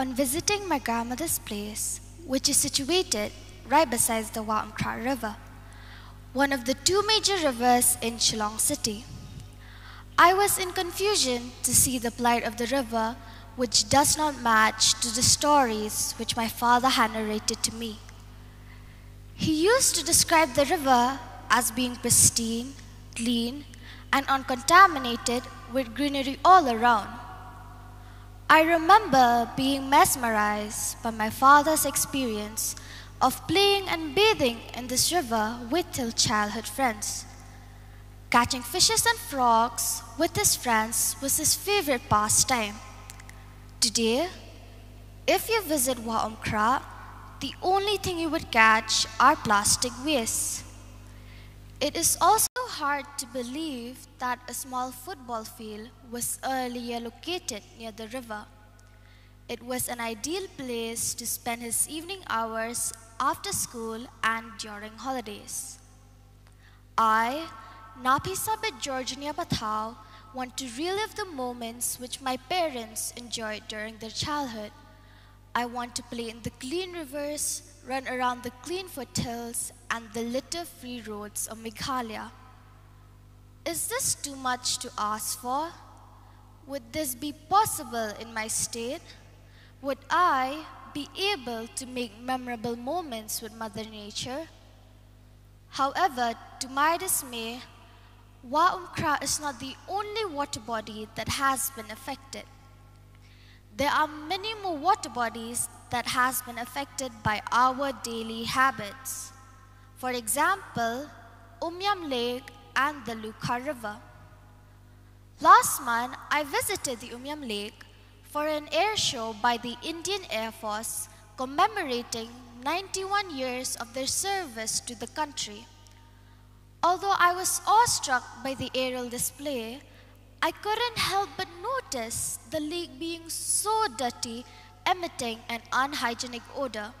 On visiting my grandmother's place, which is situated right beside the Waamkra River, one of the two major rivers in Shillong City, I was in confusion to see the plight of the river, which does not match to the stories which my father had narrated to me. He used to describe the river as being pristine, clean, and uncontaminated with greenery all around. I remember being mesmerized by my father's experience of playing and bathing in this river with his childhood friends. Catching fishes and frogs with his friends was his favorite pastime. Today, if you visit Waumkra, the only thing you would catch are plastic wastes. It is also hard to believe that a small football field was earlier located near the river. It was an ideal place to spend his evening hours after school and during holidays. I, Naphisabet Georginia Pathaw, want to relive the moments which my parents enjoyed during their childhood. I want to play in the clean rivers, run around the clean foothills, and the litter-free roads of Meghalaya. Is this too much to ask for? Would this be possible in my state? Would I be able to make memorable moments with Mother Nature? However, to my dismay, Waumkra is not the only water body that has been affected. There are many more water bodies that has been affected by our daily habits. For example, Umiam Lake and the Lukha River. Last month, I visited the Umiam Lake for an air show by the Indian Air Force commemorating 91 years of their service to the country. Although I was awestruck by the aerial display, I couldn't help but notice the lake being so dirty, emitting an unhygienic odor.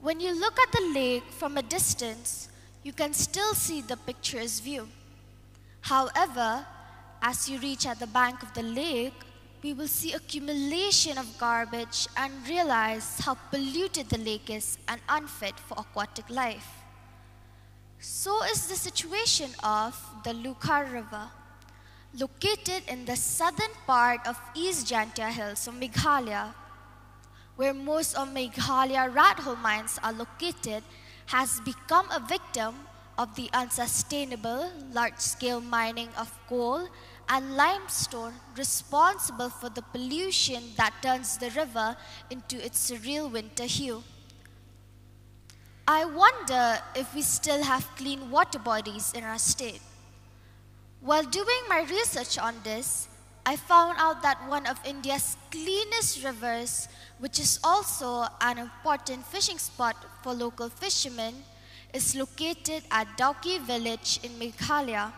When you look at the lake from a distance, you can still see the picturesque view. However, as you reach at the bank of the lake, we will see accumulation of garbage and realize how polluted the lake is and unfit for aquatic life. So is the situation of the Lukha River. Located in the southern part of East Jaintia Hills of Meghalaya, where most of Meghalaya rat hole mines are located, has become a victim of the unsustainable large-scale mining of coal and limestone responsible for the pollution that turns the river into its surreal winter hue. I wonder if we still have clean water bodies in our state. While doing my research on this, I found out that one of India's cleanest rivers, which is also an important fishing spot for local fishermen, is located at Dauki village in Meghalaya.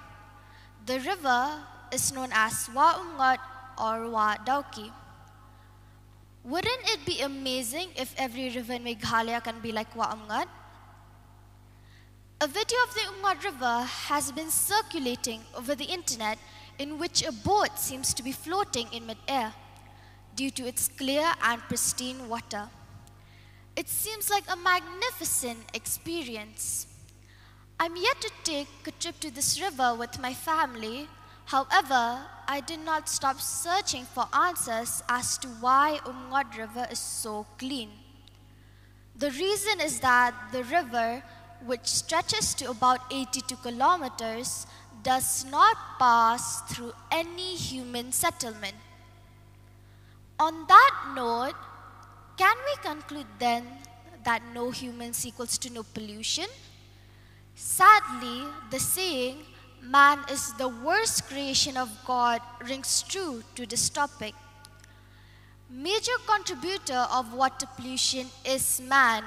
The river is known as Wah Umngot or Wah Dauki. Wouldn't it be amazing if every river in Meghalaya can be like Wah Umngot? A video of the Umngot River has been circulating over the internet in which a boat seems to be floating in midair due to its clear and pristine water. It seems like a magnificent experience. I'm yet to take a trip to this river with my family. However, I did not stop searching for answers as to why Umngot River is so clean. The reason is that the river, which stretches to about 82 kilometers, does not pass through any human settlement. On that note, can we conclude then that no humans equals to no pollution? Sadly, the saying, man is the worst creation of God rings true to this topic. Major contributor of water pollution is man.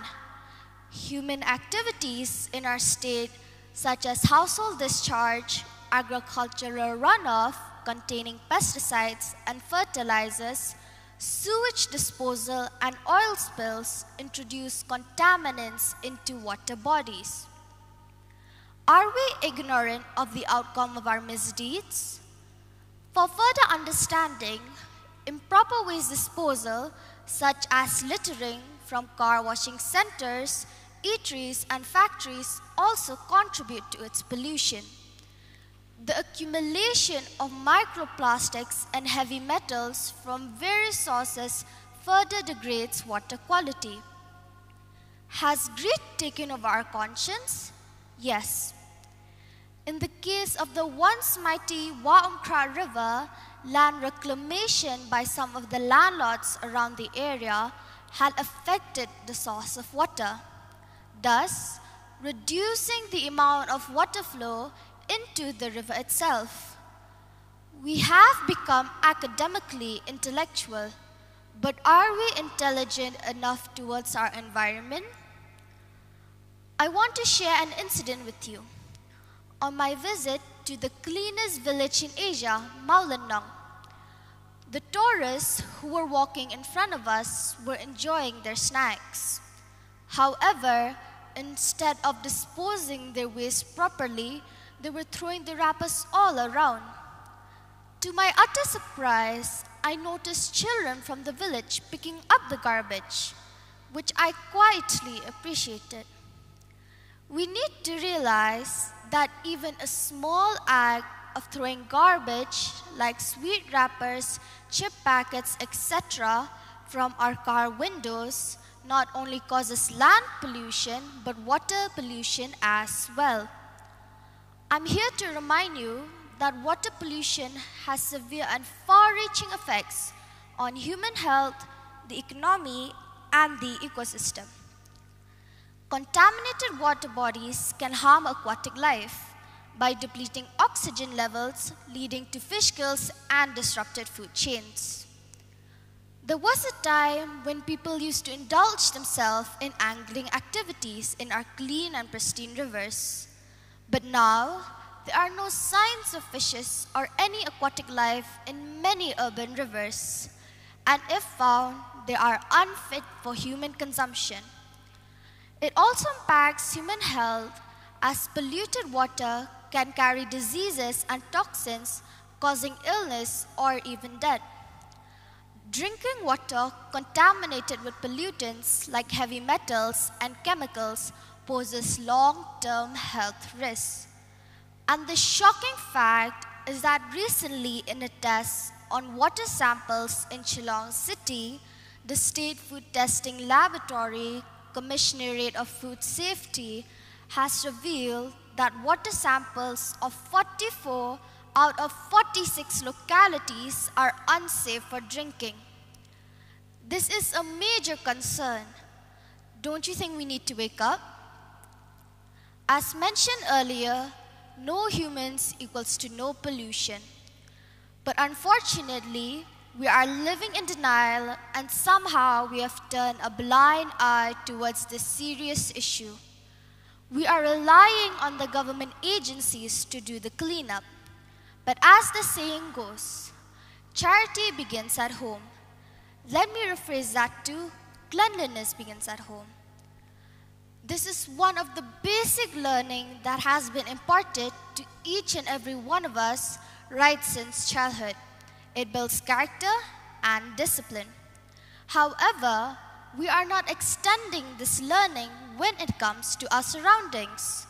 Human activities in our state such as household discharge, agricultural runoff containing pesticides and fertilizers, Sewage disposal and oil spills introduce contaminants into water bodies. Are we ignorant of the outcome of our misdeeds? For further understanding, improper waste disposal such as littering from car washing centers, eateries, and factories, also contribute to its pollution. The accumulation of microplastics and heavy metals from various sources further degrades water quality. Has greed taken over our conscience? Yes. In the case of the once mighty Waumkra River, land reclamation by some of the landlords around the area had affected the source of water, thus reducing the amount of water flow into the river itself. We have become academically intellectual, but are we intelligent enough towards our environment? I want to share an incident with you. On my visit to the cleanest village in Asia, Mawlynnong, the tourists who were walking in front of us were enjoying their snacks. However, instead of disposing their waste properly, they were throwing the wrappers all around. To my utter surprise, I noticed children from the village picking up the garbage, which I quietly appreciated. We need to realize that even a small act of throwing garbage like sweet wrappers, chip packets, etc., from our car windows not only causes land pollution but water pollution as well. I'm here to remind you that water pollution has severe and far reaching effects on human health, the economy, and the ecosystem. Contaminated water bodies can harm aquatic life by depleting oxygen levels, leading to fish kills and disrupted food chains. There was a time when people used to indulge themselves in angling activities in our clean and pristine rivers. But now, there are no signs of fishes or any aquatic life in many urban rivers. And if found, they are unfit for human consumption. It also impacts human health as polluted water can carry diseases and toxins causing illness or even death. Drinking water contaminated with pollutants like heavy metals and chemicals poses long-term health risks. And the shocking fact is that recently in a test on water samples in Shillong City, the State Food Testing Laboratory Commissionerate of Food Safety has revealed that water samples of 44 out of 46 localities are unsafe for drinking. This is a major concern. Don't you think we need to wake up? As mentioned earlier, no humans equals to no pollution. But unfortunately, we are living in denial and somehow we have turned a blind eye towards this serious issue. We are relying on the government agencies to do the cleanup. But as the saying goes, charity begins at home. Let me rephrase that to cleanliness begins at home. This is one of the basic learning that has been imparted to each and every one of us right since childhood. It builds character and discipline. However, we are not extending this learning when it comes to our surroundings.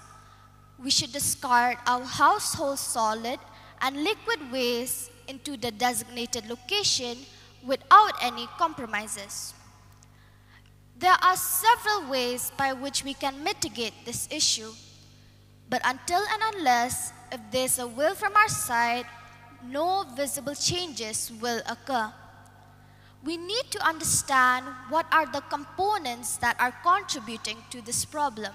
We should discard our household solid and liquid waste into the designated location without any compromises. There are several ways by which we can mitigate this issue. But until and unless if there's a will from our side no visible changes will occur. We need to understand what are the components that are contributing to this problem.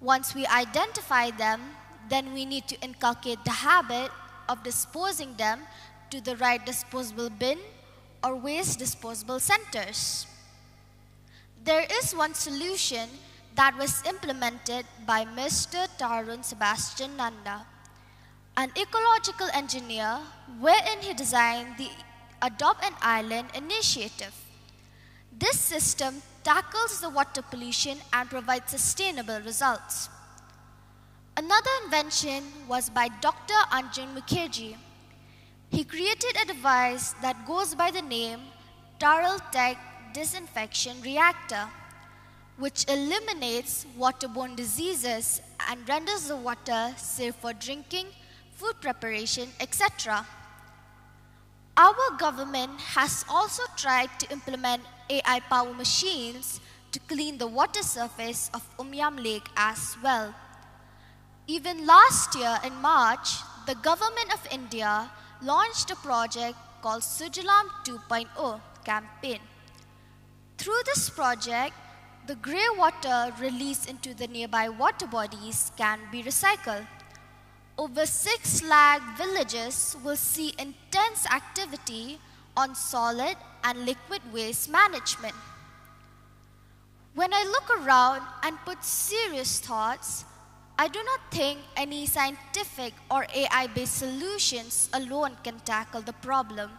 Once we identify them, then we need to inculcate the habit of disposing them to the right disposable bin or waste disposable centers. There is one solution that was implemented by Mr. Tarun Sebastian Nanda an ecological engineer wherein he designed the Adopt an Island initiative. This system tackles the water pollution and provides sustainable results. Another invention was by Dr. Anjan Mukherjee. He created a device that goes by the name Taral Tech disinfection reactor, which eliminates waterborne diseases and renders the water safe for drinking, food preparation, etc. Our government has also tried to implement AI power machines to clean the water surface of Umiam Lake as well. Even last year in March, the government of India launched a project called Sujalam 2.0 campaign. Through this project, the grey water released into the nearby water bodies can be recycled. Over 6 lakh villages will see intense activity on solid and liquid waste management. When I look around and put serious thoughts, I do not think any scientific or AI based solutions alone can tackle the problem.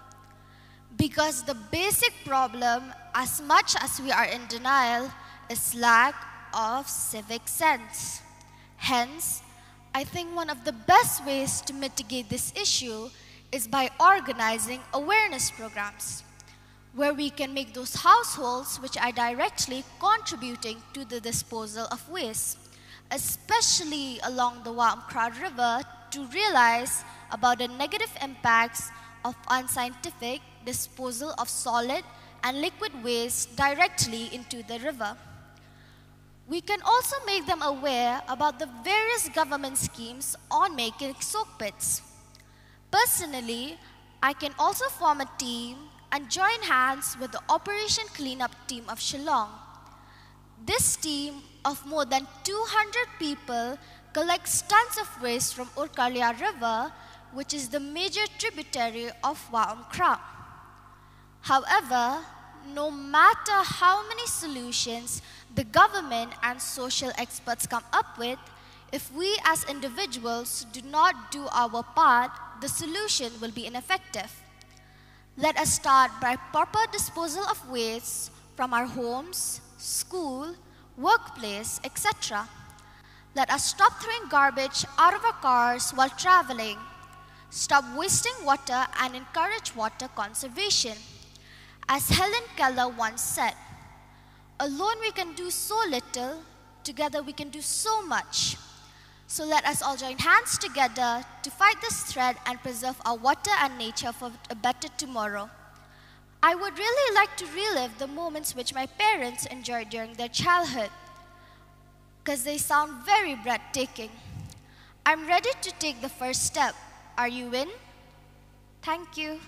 Because the basic problem, as much as we are in denial, is lack of civic sense. Hence, I think one of the best ways to mitigate this issue is by organizing awareness programs where we can make those households which are directly contributing to the disposal of waste, especially along the Wamkra River, to realize about the negative impacts of unscientific disposal of solid and liquid waste directly into the river. We can also make them aware about the various government schemes on making soak pits. Personally, I can also form a team and join hands with the Operation Cleanup Team of Shillong. This team of more than 200 people collects tons of waste from Urkalia River, which is the major tributary of Waum Kra. However, no matter how many solutions the government and social experts come up with, if we as individuals do not do our part, the solution will be ineffective. Let us start by proper disposal of waste from our homes, school, workplace, etc. Let us stop throwing garbage out of our cars while traveling. Stop wasting water and encourage water conservation. As Helen Keller once said, alone we can do so little, together we can do so much. So let us all join hands together to fight this threat and preserve our water and nature for a better tomorrow. I would really like to relive the moments which my parents enjoyed during their childhood because they sound very breathtaking. I'm ready to take the first step. Are you in? Thank you.